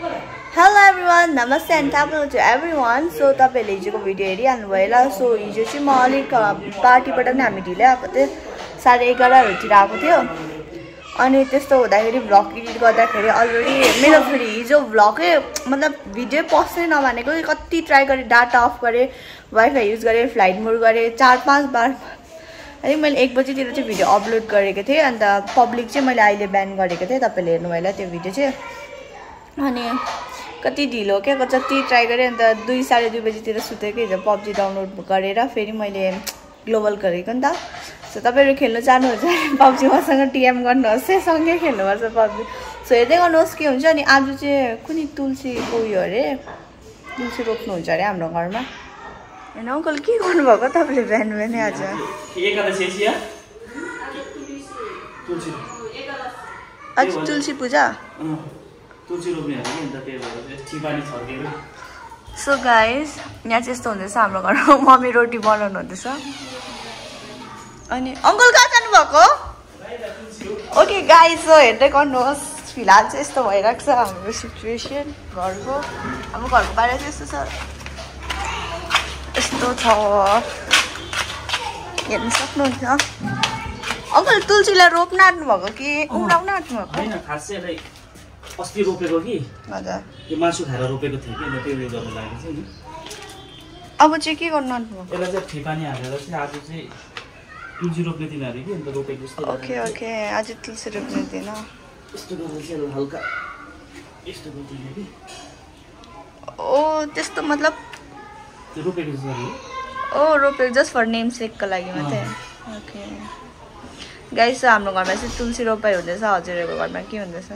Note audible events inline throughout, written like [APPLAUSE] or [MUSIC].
Hello everyone नमस्ते and table to everyone so तपाईँहरूले हिजोको भिडियो हेरिहाल्नु भयो होला। सो हिजो चाहिँ म अलिक पार्टीबाट पनि हामी ढिलै आएको थियो। साढे एघारहरूतिर आएको थियो। अनि त्यस्तो हुँदाखेरि भ्लग एडिट गर्दाखेरि अलरेडी मेरो फेरि हिजो भ्लगै मतलब भिडियो पस्नै नमानेको। कति ट्राई गरेँ डाटा अफ गरेँ वाइफाई युज गरेँ फ्लाइट मोड गरेँ चार पाँच बार। अलिक मैले एक बजीतिर चाहिँ भिडियो अपलोड गरेको थिएँ। अन्त पब्लिक चाहिँ मैले अहिले बिहान गरेको थिएँ। तपाईँले हेर्नु भयो होला त्यो भिडियो चाहिँ। अनि कति ढिलो क्या जति ट्राई गरेँ अन्त दुई साढे दुई बजीतिर सुतेको हिजो पब्जी डाउनलोड गरेर फेरि मैले ग्लोबल गरेको नि त। सो तपाईँहरू खेल्नु चाहनुहुन्छ पब्जी मसँग टिएम गर्नुहोस् है सँगै खेल्नुपर्छ पब्जी सो हेर्दै गर्नुहोस् के हुन्छ अनि आज चाहिँ कुनै तुलसीको उयो अरे तुलसी रोप्नुहुन्छ अरे हाम्रो घरमा। होइन अङ्कल के गर्नुभएको तपाईँले बिहान बिहानै आज? आज तुलसी। पूजा? तुलसी रोप्ने हो कि अन्त त्यही भएर छर्केर सो गाइस यहाँ चाहिँ यस्तो हुँदैछ हाम्रो घरमा मम्मी रोटी बनाउनु हुँदैछ अनि अङ्कल कहाँ जानुभएको ओके गाइस सो हेर्दै गर्नुहोस् फिलहाल चाहिँ यस्तो भइरहेको छ हाम्रो सिचुएसन घरको हाम्रो घरको बाहिर चाहिँ यस्तो छ यस्तो छ हेर्नु सक्नुहुन्छ अङ्कल तुलसीलाई रोप्न आँट्नु भएको कि उम्राउन आँट्नु भएको अस्ति रोपेको कि? हजुर। यो मासु खाएर रोपेको थियो कि? त्यो उयो गर्नु लागेको चाहिँ नि। अब चाहिँ के गर्नु यसलाई चाहिँ ठेपानी हालेर चाहिँ आज चाहिँ तुलसी रोप्ने दिन अरे कि? अन्त रोपेको जस्तो ओके ओके। आज तुलसी रोप्ने दिन यस्तो गरेर चाहिँ हल्का यस्तो गरिदिने कि? ओ त्यस्तो मतलब? रोपेको जस्तो ओ रोपेको जस्ट फर नेम सेकको लागि मात्रै। ओके। गाइस हाम्रो घरमा चाहिँ तुलसी रोपाइ हुँदैछ हजुरहरूको घरमा के हुँदैछ?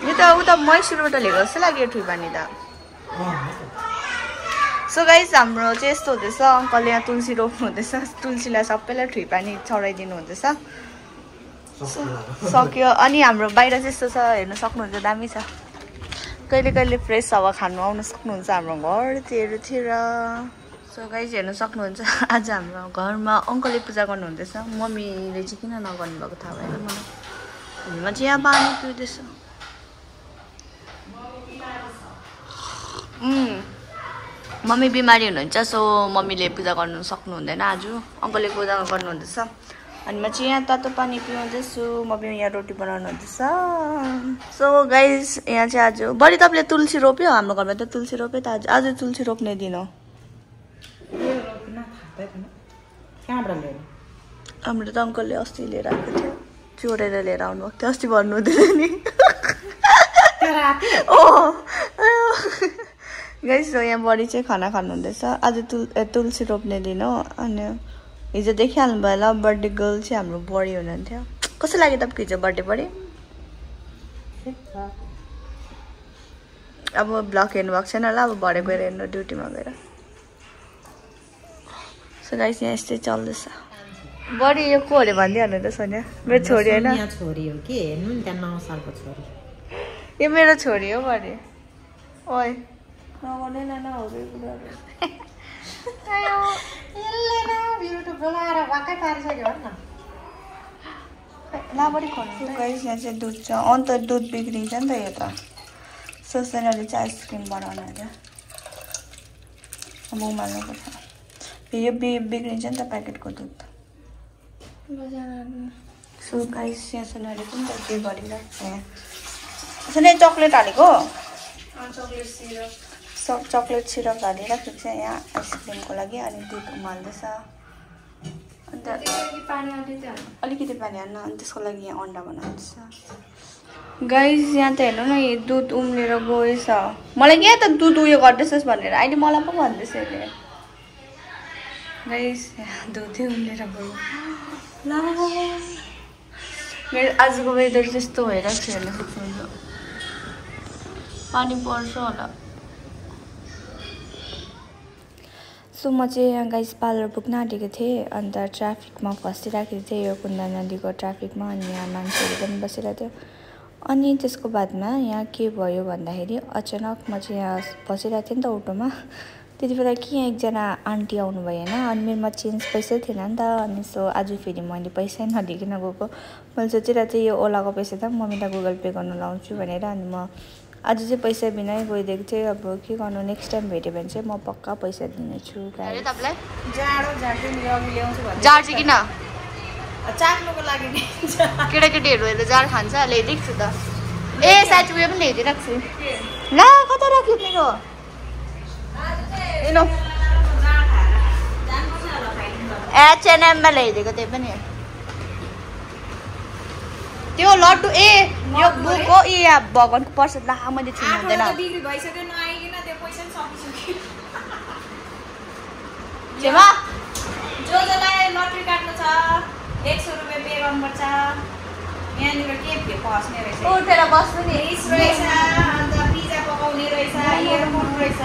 यो त उता मैसुरबाट ल्याएको जस्तो लाग्यो ठुई पानी त। सो गाइस हाम्रो चाहिँ यस्तो हुँदैछ अङ्कलले यहाँ तुलसी रोप्नु हुँदैछ तुलसीलाई सबैलाई ठुई पानी चढाइदिनु हुँदैछ। सक्यो। अनि हाम्रो बाहिर चाहिँ यस्तो छ हेर्नु सक्नुहुन्छ दामी छ। कहिले कहिले फ्रेस हावा खानु आउनु सक्नुहुन्छ हाम्रो घरतिरतिर सो गाइज हेर्नु सक्नुहुन्छ आज हाम्रो घरमा अङ्कलले पूजा गर्नुहुँदैछ मम्मीले चाहिँ किन नगर्नु भएको थाहा भएन मलाई हामीमा चाहिँ यहाँ पानी पिउँदैछ मम्मी बिमारी हुनुहुन्छ सो मम्मीले पूजा गर्नु सक्नुहुँदैन आज अङ्कलले पूजा गर्नुहुँदैछ अनि म चाहिँ यहाँ तातो पानी पिउँदैछु मम्मी यहाँ रोटी बनाउनु हुँदैछ सो गाइज यहाँ चाहिँ आज बढी तपाईँले तुलसी रोप्यो हाम्रो घरमा त तुलसी रोप्यो त आज आज तुलसी रोप्ने दिन हो कहाँबाट हाम्रो त अङ्कलले अस्ति लिएर आएको थियो। चोरेर लिएर आउनुभएको थियो। अस्ति भन्नु हुँदैन नि। गाइस यहाँ बढी चाहिँ खाना खानुहुँदैछ। आज तुल ए, तुलसी रोप्ने दिन हो। अनि हिजो देखिहाल्नु भयो होला बर्थडे गर्ल चाहिँ हाम्रो बढी हुनुहुन्थ्यो। कस्तो लाग्यो तपाईँको हिजो बर्थडे बढी अब ब्लग हेर्नु भएको छैन होला। अब भरे गएर हेर्नु ड्युटीमा गएर। सो गाइस यहाँ यस्तै चल्दैछ बढी यो को अरे भनिदिइहाल्नु त सोनिया मेरो छोरी होइन। सोनिया छोरी हो कि? हेर्नु नि त्यहाँ नौ सालको छोरी। यो मेरो छोरी हो ओइ। नगर्ने लाबडी गाइस यहाँ चाहिँ दुध छ। अन्त दुध बिग्रिन्छ नि त यो त। सोच्दैन रहेछ आइसक्रिम बनाउनु अरे। अब उमाल्नुपर्छ यो बि बिग्रिन्छ नि त प्याकेटको दुध सो गाइस यहाँ सोनाले पनि त के गरिरहेको छ यहाँ चक्लेट हालेको चक्लेट सिरप सब चक्लेट सिरप हालिराखेको छ यहाँ आइसक्रिमको लागि अनि दुध उमाल्दैछ अन्त अलिकति पानी हाल्नु अनि त्यसको लागि यहाँ अन्डा बनाउँदैछ गाइस यहाँ त हेर्नु न यो दुध उम्लेर गएछ मलाई क्या त दुध उयो गर्दैछस् भनेर अहिले मलाई पो भन्दैछ यसले गाइस दुधै उम्लेर गयो ला गाइस, आजको वेदर त्यस्तो भइरहेको छ हेर्न सक्नुहुन्छ। पानी पर्छ होला। सो म चाहिँ यहाँ गाइस पार्लर पुग्न आँटेको थिएँ अन्त ट्राफिकमा फसिरहेको थिएँ यो कुन्दा नदीको ट्राफिकमा अनि यहाँ मान्छेहरू पनि बसिरहेको थियो। अनि त्यसको बादमा यहाँ के भयो भन्दाखेरि अचानक म चाहिँ यहाँ बसिरहेको थिएँ नि त अटोमा। त्यति बेला कि यहाँ एकजना आन्टी आउनुभयो होइन अनि मेरोमा चेन्ज पैसै थिएन नि त अनि सो आज फेरि मैले पैसै नलिकन गएको। मैले सोचिरहेको थिएँ यो ओलाको पैसा त मम्मीलाई गुगल पे गर्नु लाउँछु भनेर अनि म आज चाहिँ पैसा बिनै गइदिएको थिएँ। अब के गर्नु नेक्स्ट टाइम भेट्यो भने चाहिँ म पक्का पैसा दिनेछु किन? चाख्नुको लागि नि। केटाकेटीहरू हेरेर जाड खान्छ ल्याइदिएको छु त। ए साथी उयो पनि ल्याइदिइरहेको छु ल कता राख्यो मेरो? एनो एचएनएममा ल्याइदिएको त्यही पनि त्यो लड्डु ए यो बुक हो ए यहाँ भगवान्को प्रसाद ला मैले छुनु हुँदैन आठवटा बिक्री भइसक्यो नआइकन त्यो पैसा पनि सकिसक्यो छेमा जो जसलाई लट्री काट्नु छ एक सौ रुपियाँ पे गर्नुपर्छ यहाँनिर के के पस्ने रहेछ उठेर बस्नु नि फ्रिज रहेछ इयरफोन रहेछ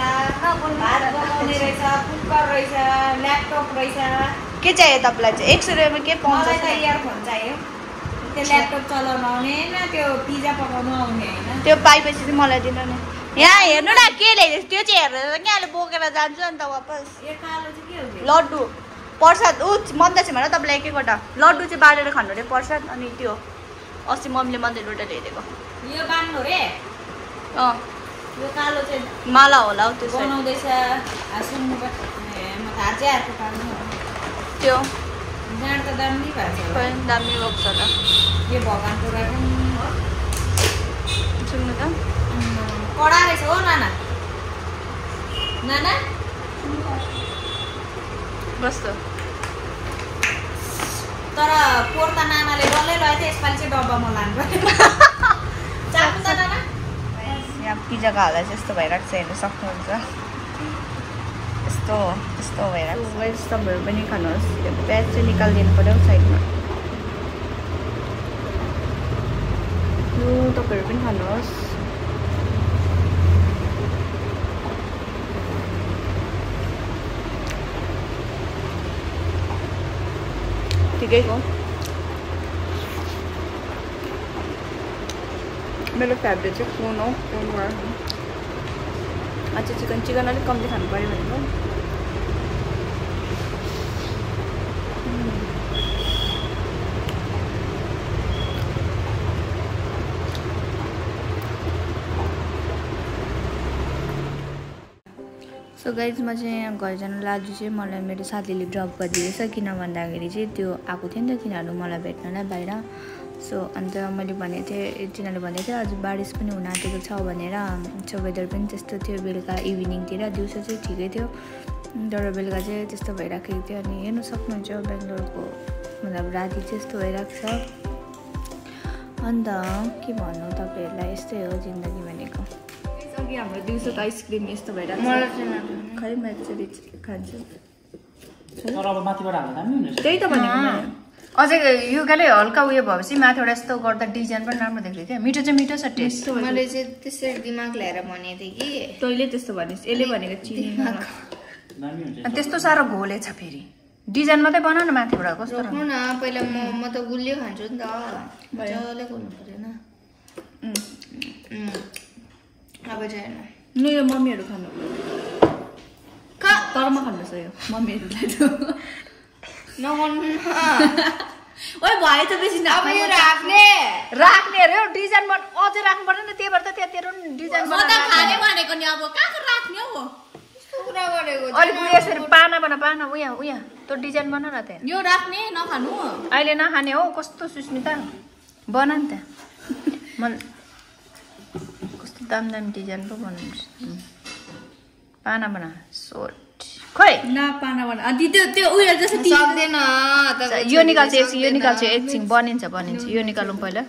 भात पकाउने रहेछ कुकर रहेछ ल्यापटप रहेछ। के चाहियो तपाईँलाई चाहिँ? एक सौ रुपियाँमा के त पाउँछ इयरफोन चाहियो। त्यो ल्यापटप चलाउनु आउने होइन त्यो पिज्जा पकाउनु आउने होइन। त्यो पाएपछि चाहिँ मलाई दिनु नि। यहाँ हेर्नु न के ल्याइदिएछ त्यो चाहिँ हेरेर यहाँले बोकेर जान्छु अन्त वापस। यो कालो चाहिँ के हो? लड्डु। प्रसाद ऊ मन त छ भने तपाईँलाई एक एकवटा लड्डु चाहिँ बालेर खानु अरे प्रसाद अनि त्यो अस्ति मम्मीले मन्दिरबाट ल्याइदिएको यो बान्नु रे? अँ। यो कालो चाहिँ माला होला हौ त्यो। बनाउँदैछ। म थाहा चाहिँ कालो त्यो। जाँड त दामी भएको छ। होला। खोइ दामी भएको छ होला। यो भगवान्को राखौँ सुन्नु त। कडा रहेछ हो नाना। नाना? कस्तो तर पोहोर त नानाले डल्लै थियो यसपालि चाहिँ डब्बामा लानु पर्यो [LAUGHS] त नाना यहाँ पिज्जाको हाल्दा चाहिँ यस्तो भइरहेको छ हेर्नु सक्नुहुन्छ यस्तो यस्तो भइरहेको छ गाइस तपाईँहरू पनि खानुहोस् त्यो प्याज चाहिँ निकालिदिनु पऱ्यो साइडमा यो तपाईँहरू पनि खानुहोस् ठिकैको मेरो फेभरेट चाहिँ कोन हो कोनबाट अझै चिकन चिकन अलिक कम्ती खानु पऱ्यो भनेको सो गाइजमा चाहिँ यहाँ घर जानु लाजु चाहिँ मलाई मेरो साथीले ड्रप गरिदिएछ किन भन्दाखेरि चाहिँ त्यो आएको थियो नि त तिनीहरू मलाई भेट्नलाई बाहिर। सो अन्त मैले भनेको थिएँ तिनीहरूले भनेको थियो आज बारिस पनि हुन आँटेको छ भनेर सो वेदर पनि त्यस्तो थियो बेलुका इभिनिङतिर दिउँसो चाहिँ ठिकै थियो। तर बेलुका चाहिँ त्यस्तो भइराखेको थियो अनि हेर्नु सक्नुहुन्छ बेङ्गलोरको मतलब राति चाहिँ यस्तो भइरहेको छ। अन्त के भन्नु तपाईँहरूलाई यस्तै हो जिन्दगी भनेको। अघि हाम्रो दिउँसो त आइसक्रिम यस्तो भइरहेको छ। खै मैले चाहिँ खान्छु। त्यही त भनेको। अझै यो गाले हल्का उयो भएपछि माथिबाट यस्तो गर्दा डिजाइन पनि राम्रो देख्यो क्या मिठो चाहिँ मिठो छ टेस्ट। मैले चाहिँ त्यसरी दिमाग ल्याएर भनेको थिएँ कि। तैँले त्यस्तो भनेस्। यसले भनेको चिनी दामी हुन्छ अनि त्यस्तो साह्रो घोले छ फेरि। डिजाइन मात्रै बना न माथिबाट कस्तो न पहिला म म त गुलियो खान्छु नि त। मजाले गर्नु पऱ्यो न। उम्। अब चाहिँ नि यो मम्मीहरू खानु। तरमा खानुपर्छ यो मम्मीहरूलाई। [LAUGHS] ओइ भयो त बेसी अब यो राख्ने। राख्ने अरे हौ डिजाइन बन अझै राख्नु पर्दैन नि त्यही भएर त त्यहाँ तेरो नि डिजाइन म त खाने भनेको नि अब कहाँ राख्ने हौ? अलिक उयो यसरी पाना बना पाना उयो उयो। त्यो डिजाइन बना न त्यहाँ। यो राख्ने नखानु। अहिले नखाने हौ कस्तो सुस्मिता बना नि त्यहाँ मन कस्तो दामी दामी डिजाइन पो बनाउँछ पाना बना सोट खोइ त्यो त्यो उयो जस्तो यो निकाल्छ एकछिन यो। निकाल्छ एकछिन बनिन्छ बनिन्छ यो निकालौँ पहिला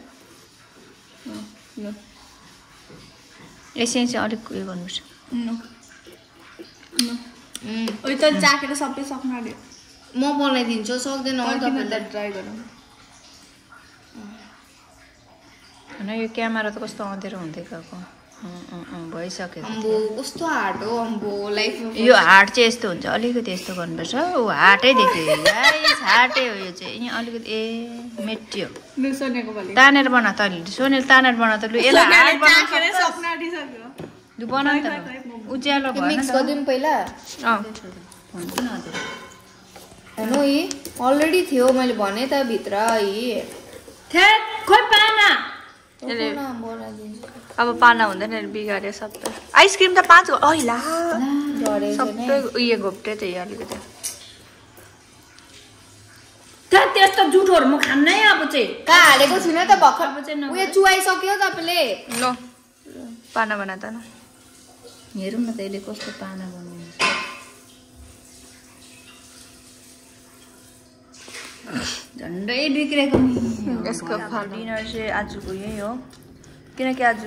एकछिन चाहिँ अलिक उयो गर्नुपर्छ ओइ त चाखेर सबै सक्नु अरे म बनाइदिन्छु सक्दैन ट्राई गरौँ होइन यो क्यामेरा त कस्तो अँधेरो हुँदै गएको भइसक्यो अम्बो कस्तो हार्ड हो अम्बो लाइफ यो हाट चाहिँ यस्तो हुन्छ अलिकति यस्तो गर्नुपर्छ। ऊ हाटै देख्यो। हाटै हो यो चाहिँ। यहाँ अलिकति ए मेटियो। तानेर बना तैँले सोनेल तानेर बना त लु। यसलाई त उज्यालो त। पहिला। हेर्नु यी अलरेडी थियो मैले भने त भित्र यी खोइ पाना। अब पाना हुँदैन बिगाऱ्यो सबै। आइसक्रिम त पाँच घ- ओइ ला। झरेको छैन सबै उयो घोप्टे त यो अलिकति। त्यहाँ त्यस्तो जुठोहरू म खान्नै अब चाहिँ। कहाँ हालेको छुइनँ त भर्खर। अब चाहिँ नभए- उयो चुहाइसक्यो तपाईँले। लो। पाना बना त न। हेरौँ न त यसले कस्तो पाना बनाउँछ। झन्डै बिग्रेको नि। यसको डिनर चाहिँ आजको यही हो। किनकि आज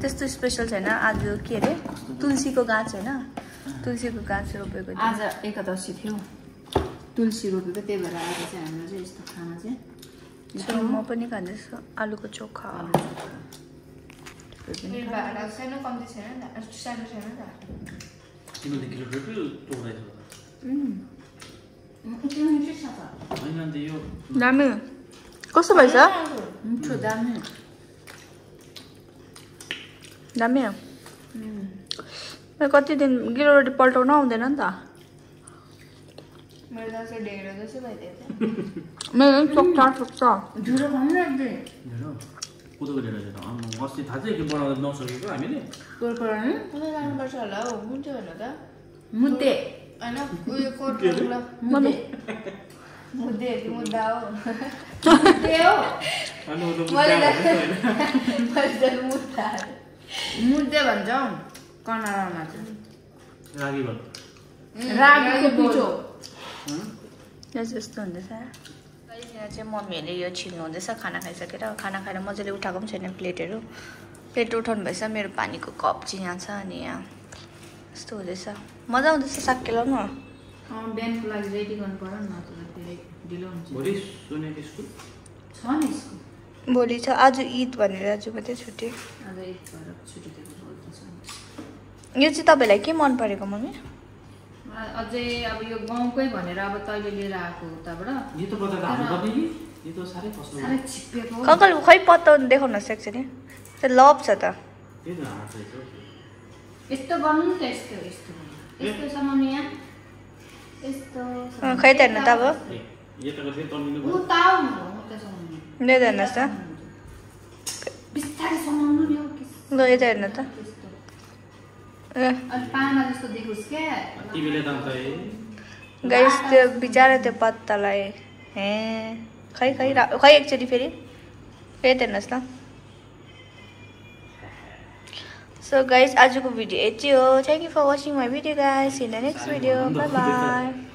त्यस्तो स्पेसल छैन। आज के अरे? तुलसीको गाछ होइन तुलसीको गाछ रोपेको आज एकादशी थियो। तुलसी रोपेको त्यही भएर आज चाहिँ हाम्रो चाहिँ यस्तो खाना चाहिँ म पनि खाँदैछु। आलुको चोखा। भाडा सानो कम्ती छैन दामी। कस्तो भएछ? मिठो दामी। दामी कति दिन गिलो रोटी पल्टाउन आउँदैन नि त। मेरो चोक्छ चोक्छ कोदोको ढेँडो अस्ति थाहा चाहिँ के बनाउँदा नसकेको हामीले? जानुपर्छ होला हौ। हुन्छ होइन त। मुद्दे होइन उयो कोर्टला मुद्दे मुद्दे कि मुद्दा हो। [LAUGHS] मुद्दे [LAUGHS] मुद्दा भन्छ हौ कन्नडमा चाहिँ रागीको पिठो यस्तो हुँदैछ। यहाँ चाहिँ मम्मीहरूले यो छिल्नु हुँदैछ खाना खाइसकेर। खाना खाएर मजाले उठाएको पनि छैन प्लेटहरू। प्लेट उठाउनु भएछ मेरो पानीको कप चाहिँ यहाँ छ अनि यहाँ यस्तो हुँदैछ। मजा आउँदैछ साग केलाउनु अँ, बिहानको लागि रेडी गर्नु पर्यो नि त फेरि ढिलो हुन्छ। भोलि छ। आज ईद भनेर आज मात्रै छुट्टी। यो चाहिँ तपाईँलाई के मन परेको मम्मी? अझै अब यो गाउँकै भनेर अब तैँले लिएर आएको उताबाट। कङ्कल खै पत्ताउनु देखाउन सक्छ नि। त्यो लभ छ त। यस्तो गर्नु नि त यस्तो यस्तो। यस्तो समाउनु यहाँ। यस्तो खै त हेर्नु त अब। ल्याउँदै हेर्नुहोस् त ल यता हेर्नु त गाइस त्यो बिचरा त्यो पत्तालाई हे खै खै रा खै एकचोटि फेरि फेरि त हेर्नुहोस् त सो गाइस आजको भिडियो यति हो thank you for watching my video guys in the next video bye bye